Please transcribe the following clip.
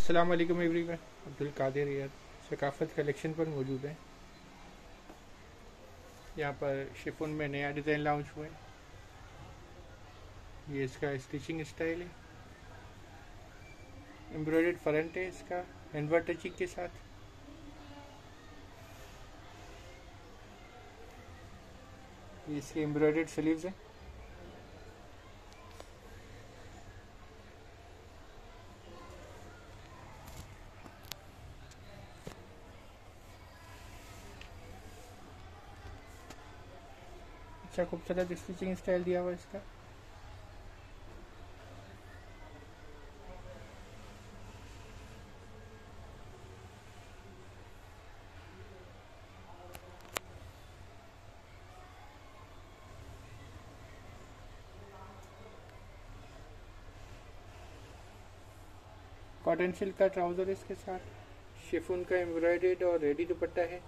अस्सलाम वालेकुम एवरीवन अब्दुल कादिर यार सकाफत कलेक्शन पर मौजूद है। यहाँ पर शिफोन में नया डिज़ाइन लॉन्च हुआ है। ये इसका स्टिचिंग स्टाइल है। एम्ब्रॉयड फ्रंट है इसका हैंडवर्क टचिंग के साथ। ये इसके एम्ब्रॉयड स्लीव्स हैं। अच्छा खूबसूरत स्टिचिंग स्टाइल दिया हुआ इसका। कॉटन सिल्क का ट्राउज़र इसके साथ। शिफोन का एम्ब्रॉयडेड और रेडी दुपट्टा है।